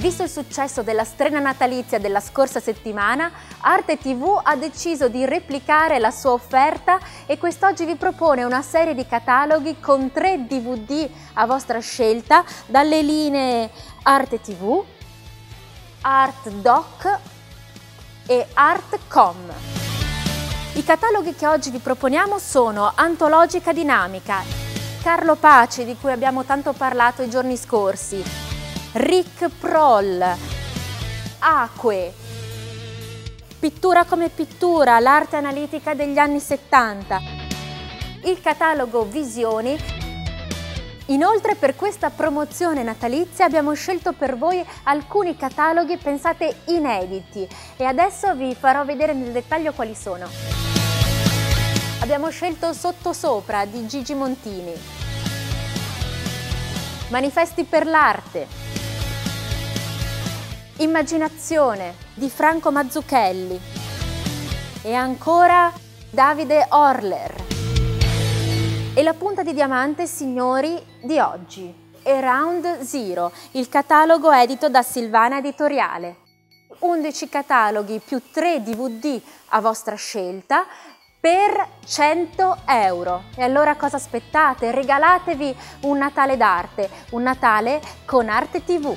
Visto il successo della strena natalizia della scorsa settimana, Arte TV ha deciso di replicare la sua offerta e quest'oggi vi propone una serie di cataloghi con tre DVD a vostra scelta dalle linee Arte TV, Art Doc e Artcom. I cataloghi che oggi vi proponiamo sono Antologica Dinamica, Carlo Pace di cui abbiamo tanto parlato i giorni scorsi, Rick Proll, Acque, Pittura come pittura, l'arte analitica degli anni 70, il catalogo Visioni. Inoltre per questa promozione natalizia abbiamo scelto per voi alcuni cataloghi pensate inediti. E adesso vi farò vedere nel dettaglio quali sono. Abbiamo scelto Sottosopra di Gigi Montini, Manifesti per l'arte, Immaginazione di Franco Mazzucchelli e ancora Davide Orler. E la punta di diamante, signori, di oggi. Around Zero, il catalogo edito da Silvana Editoriale. 11 cataloghi più 3 DVD a vostra scelta per 100 euro. E allora cosa aspettate? Regalatevi un Natale d'arte, un Natale con Arte TV.